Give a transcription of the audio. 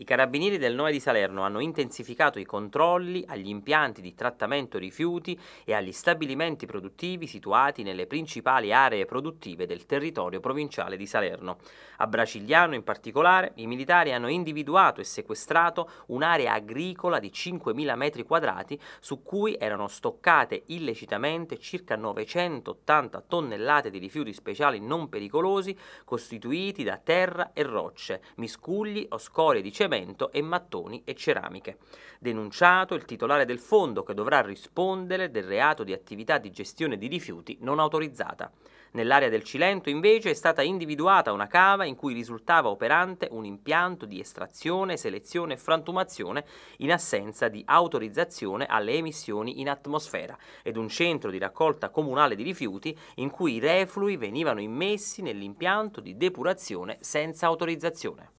I carabinieri del NOE di Salerno hanno intensificato i controlli agli impianti di trattamento rifiuti e agli stabilimenti produttivi situati nelle principali aree produttive del territorio provinciale di Salerno. A Bracigliano in particolare i militari hanno individuato e sequestrato un'area agricola di 5.000 metri quadrati su cui erano stoccate illecitamente circa 980 tonnellate di rifiuti speciali non pericolosi costituiti da terra e rocce, miscugli o scorie di cemento cemento e mattoni e ceramiche. Denunciato il titolare del fondo che dovrà rispondere del reato di attività di gestione di rifiuti non autorizzata. Nell'area del Cilento invece è stata individuata una cava in cui risultava operante un impianto di estrazione, selezione e frantumazione in assenza di autorizzazione alle emissioni in atmosfera ed un centro di raccolta comunale di rifiuti in cui i reflui venivano immessi nell'impianto di depurazione senza autorizzazione.